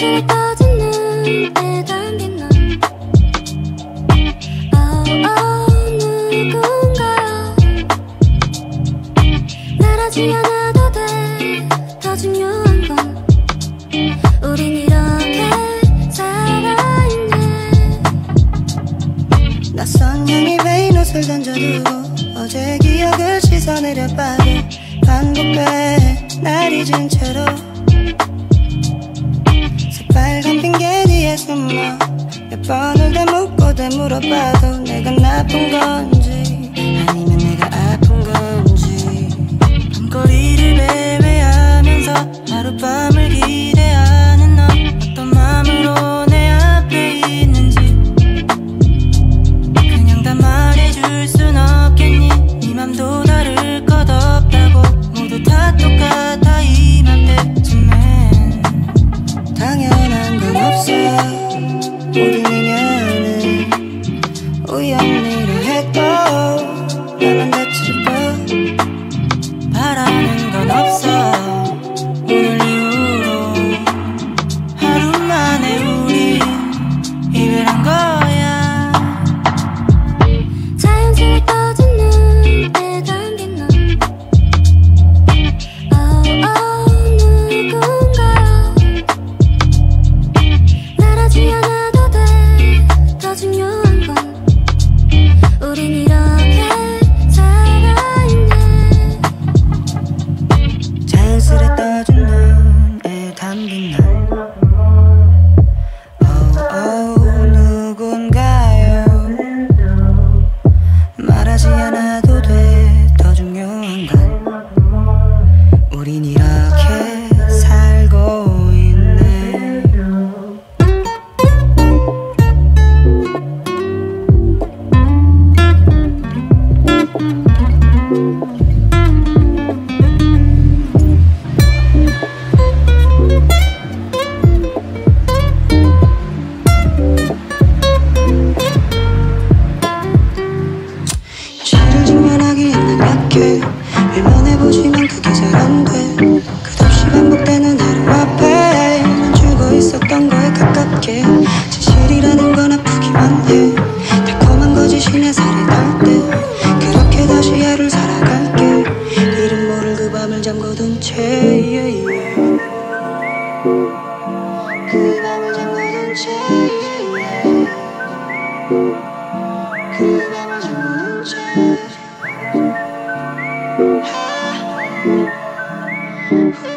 자연스레 떠진 눈에 담긴 넌 oh, oh, 누군가요 말하지 않아도 돼더 중요한 건 우린 이렇게 살아있네 낯선 향이 베인 옷을 던져두고 어제 기억을 씻어내려 봐도 반복돼 날 잊은 채로 몇 번을 되묻고 되물어봐도 내가 나쁜 건지 아니면 내가 아픈 건지. 밤거리를 배회하면서 하룻밤을 기대하는 넌 어떤 마음으로 내 앞에 있는지. 그냥 다 말해줄 순 없겠니? 네 맘도 다를 것 없다고. 모두 다 똑같아 이맘때쯤엔 당연한 건 없어. 모든 우린 이렇 일만 해보지만 그게 잘 안돼. 끝없이 반복되는 하루 앞에 난 죽어 있었던 거에 가깝게. 진실이라는 건 아프기만 해. 달콤한 거짓이 살이 닿때. 그렇게 다시 하루를 살아갈게. 이름 모를 그 밤을 잠궈둔 채. Yeah, yeah. 그 밤을 잠궈둔 채. 그 채